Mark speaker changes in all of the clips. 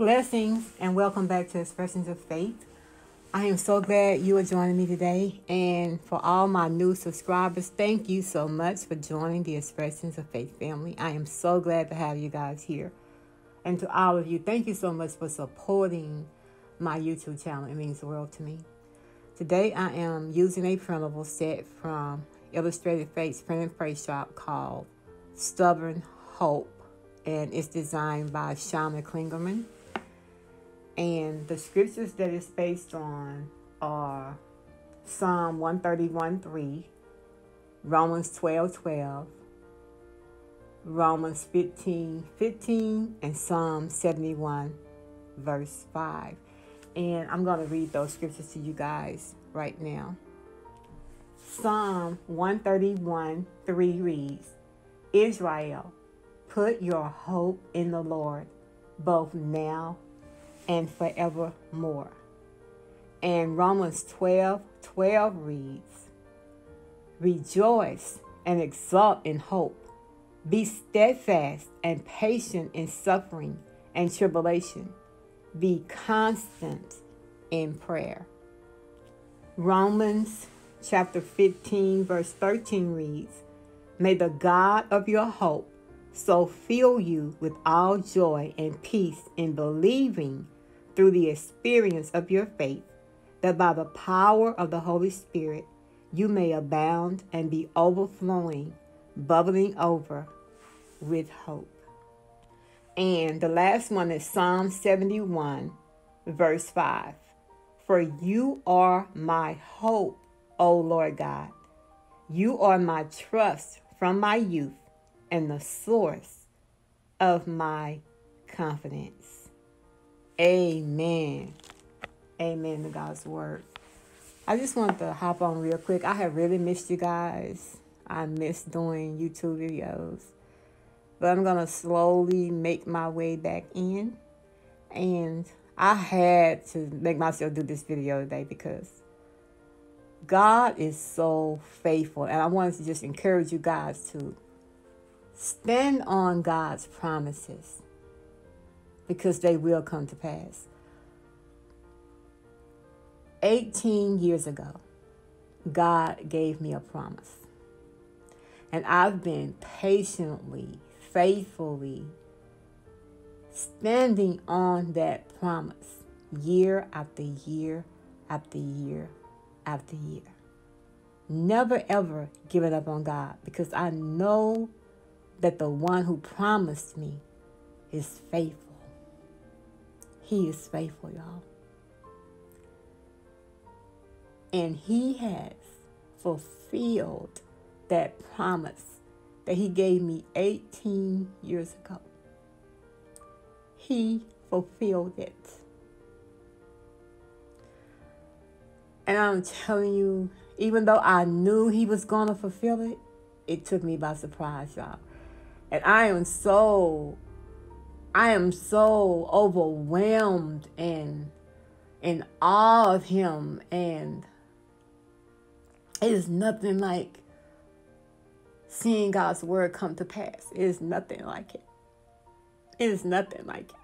Speaker 1: Blessings and welcome back to Expressions of Faith. I am so glad you are joining me today. And for all my new subscribers, thank you so much for joining the Expressions of Faith family. I am so glad to have you guys here. And to all of you, thank you so much for supporting my YouTube channel. It means the world to me. Today I am using a printable set from Illustrated Faith's print and pray shop called Stubborn Hope. And it's designed by Shauna Klingerman. And the scriptures that it's based on are Psalm 131 3, Romans 12 12, Romans 15 15, and Psalm 71 verse 5. And I'm going to read those scriptures to you guys right now. Psalm 131 3 reads Israel, put your hope in the Lord, both now and forevermore. And Romans 12 12 reads, Rejoice and exult in hope. Be steadfast and patient in suffering and tribulation. Be constant in prayer. Romans chapter 15, verse 13 reads, May the God of your hope so fill you with all joy and peace in believing through the experience of your faith, that by the power of the Holy Spirit you may abound and be overflowing, bubbling over with hope. And the last one is Psalm 71, verse 5. For you are my hope, O Lord God. You are my trust from my youth and the source of my confidence. Amen. Amen to God's word. I just want to hop on real quick. I have really missed you guys. I miss doing YouTube videos. But I'm going to slowly make my way back in. And I had to make myself do this video today because God is so faithful. And I wanted to just encourage you guys to stand on God's promises because they will come to pass. 18 years ago, God gave me a promise. And I've been patiently, faithfully standing on that promise year after year after year after year. Never ever giving up on God because I know that the one who promised me is faithful. He is faithful, y'all. And He has fulfilled that promise that He gave me 18 years ago. He fulfilled it. And I'm telling you, even though I knew He was going to fulfill it, it took me by surprise, y'all. And I am so I am so overwhelmed and in awe of him and it is nothing like seeing God's word come to pass. It is nothing like it. It is nothing like it.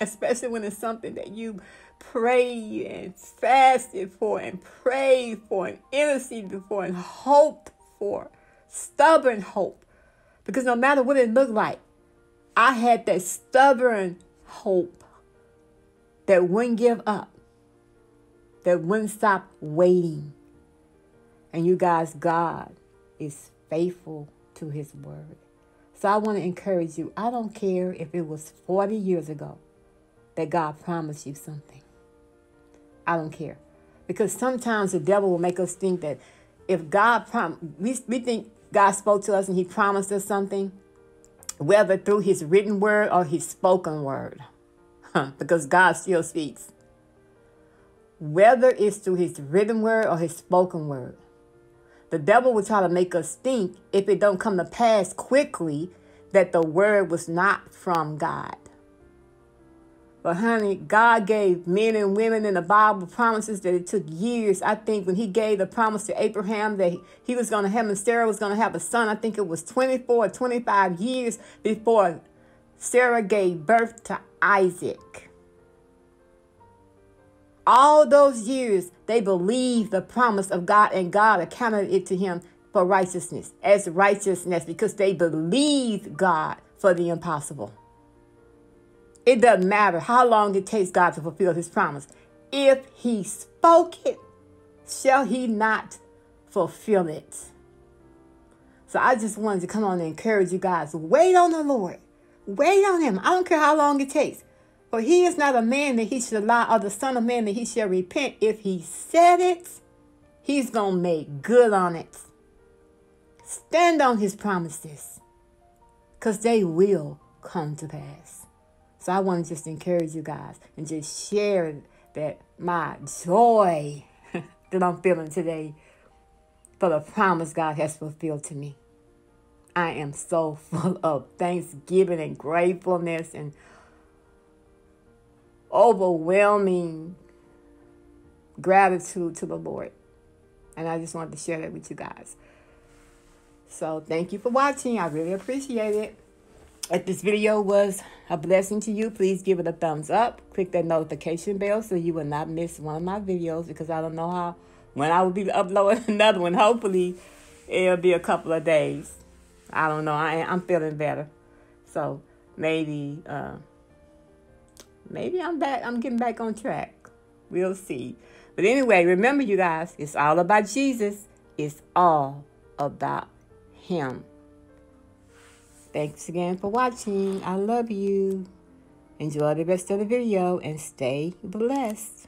Speaker 1: Especially when it's something that you prayed and fasted for and prayed for and interceded for and hoped for. Stubborn hope. Because no matter what it looked like, I had that stubborn hope that wouldn't give up, that wouldn't stop waiting. And you guys, God is faithful to his word. So I want to encourage you. I don't care if it was 40 years ago that God promised you something. I don't care. Because sometimes the devil will make us think that if God prom- we, we think God spoke to us and he promised us something, whether through his written word or his spoken word, because God still speaks. Whether it's through his written word or his spoken word, the devil will try to make us think, if it don't come to pass quickly, that the word was not from God. But honey, God gave men and women in the Bible promises that it took years. I think when he gave the promise to Abraham that he was going to have and Sarah was going to have a son, I think it was 24 or 25 years before Sarah gave birth to Isaac. All those years, they believed the promise of God, and God accounted it to him for righteousness, as righteousness, because they believed God for the impossible. It doesn't matter how long it takes God to fulfill his promise. If he spoke it, shall he not fulfill it? So I just wanted to come on and encourage you guys. Wait on the Lord. Wait on him. I don't care how long it takes. For he is not a man that he should lie, or the son of man that he shall repent. If he said it, he's going to make good on it. Stand on his promises, because they will come to pass. So I want to just encourage you guys and just share that my joy that I'm feeling today for the promise God has fulfilled to me. I am so full of thanksgiving and gratefulness and overwhelming gratitude to the Lord. And I just wanted to share that with you guys. So thank you for watching. I really appreciate it. If this video was a blessing to you, please give it a thumbs up. Click that notification bell so you will not miss one of my videos because I don't know how when I will be uploading another one. Hopefully, it'll be a couple of days. I don't know. I, I'm feeling better. So maybe, uh, maybe I'm back. I'm getting back on track. We'll see. But anyway, remember, you guys, it's all about Jesus. It's all about Him. Thanks again for watching. I love you. Enjoy the rest of the video and stay blessed.